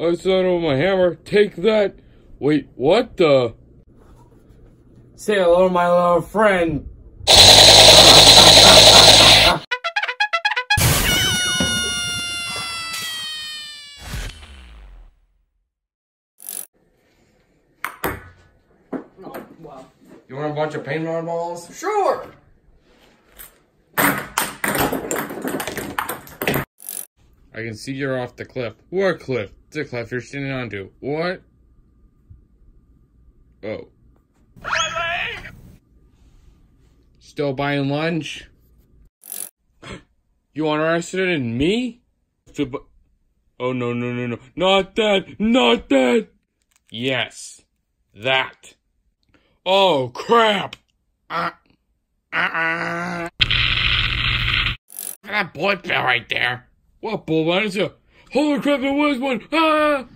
I saw it with my hammer. Take that. Wait, what the? Say hello to my little friend. Oh, wow. You want a bunch of paintball balls? Sure. I can see you're off the cliff. What cliff? The cliff you're standing onto. What? Oh. Still buying lunch? You interested in me? Oh no no no no! Not that! Not that! Yes, that. Oh crap! Ah, ah, ah. That bullet fell right there. What bullet? I didn't a- Holy crap! There was one! Ah!